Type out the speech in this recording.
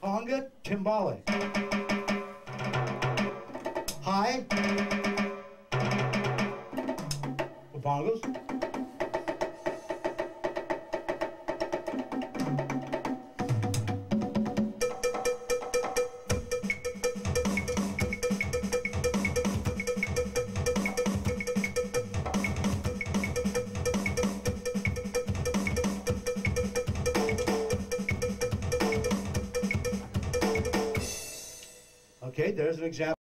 conga, timbale. High. For bongos. Okay, there's an example.